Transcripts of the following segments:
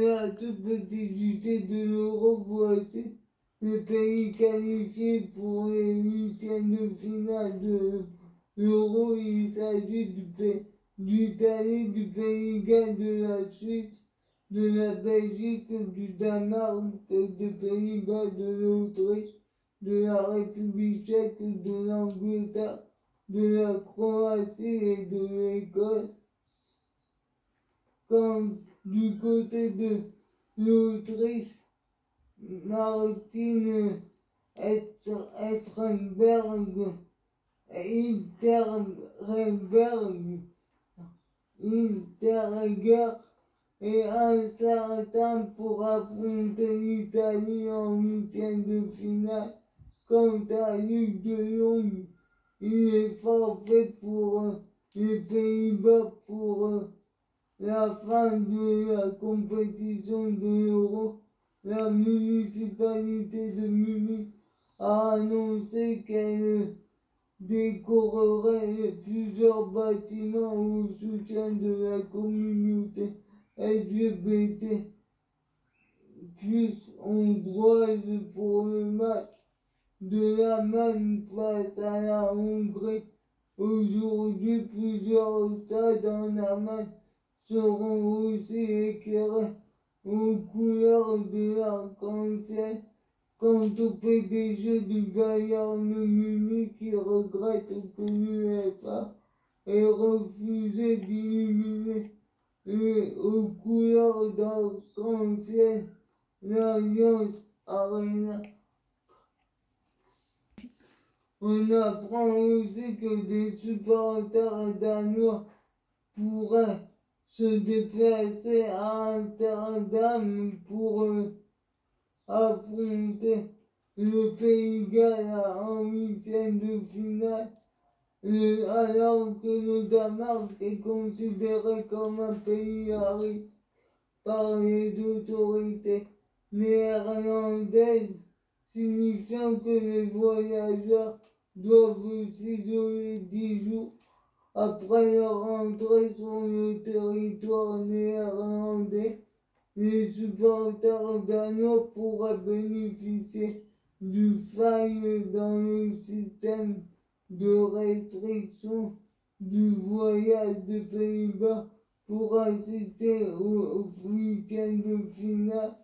La toute petite unité de l'Euro, voici le pays qualifié pour les huitièmes de finale de l'Euro. Il s'agit du pays d'Italie, du Pays Galles, de la Suisse, de la Belgique, du Danemark, des Pays-Bas, de l'Autriche, de la République tchèque, de l'Angleterre, de la Croatie et de l'Écosse. Du côté de l'Autriche, Martine Etrenberg, Interberg, Interger et un certain pour affronter l'Italie en huitième de finale. Quant à Luc de Jong, il est forfait pour les Pays-Bas pour la fin de la compétition de l'Euro. La municipalité de Munich a annoncé qu'elle décorerait plusieurs bâtiments au soutien de la communauté LGBT plus hongroise pour le match de la même place à la Hongrie. Aujourd'hui, plusieurs stades en Allemagne seront aussi éclairés aux couleurs de l'arc-en-ciel. Quant au PDG du Bayern Munich qui regrette que l'UEFA ait refusé d'illuminer aux couleurs d'arc-en-ciel l'Alliance Arena. On apprend aussi que des supporters danois pourraient se déplacer à Amsterdam pour affronter le Pays Galles en huitième de finale, alors que le Danemark est considéré comme un pays risque par les autorités néerlandaises, signifiant que les voyageurs doivent s'isoler dix jours après leur entrée sur le territoire néerlandais. Les supporters danois pourraient bénéficier du faille dans le système de restriction du voyage des Pays-Bas pour assister au, week-end de finale.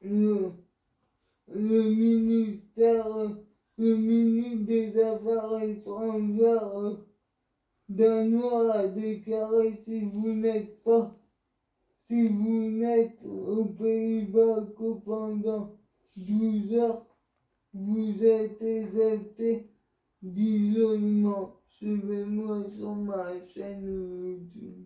Le, le ministère, le ministre des Affaires étrangères danois a déclaré si vous n'êtes pas si vous n'êtes aux Pays-Bas que pendant 12 heures, vous êtes exempté d'isolement. Suivez-moi sur ma chaîne YouTube.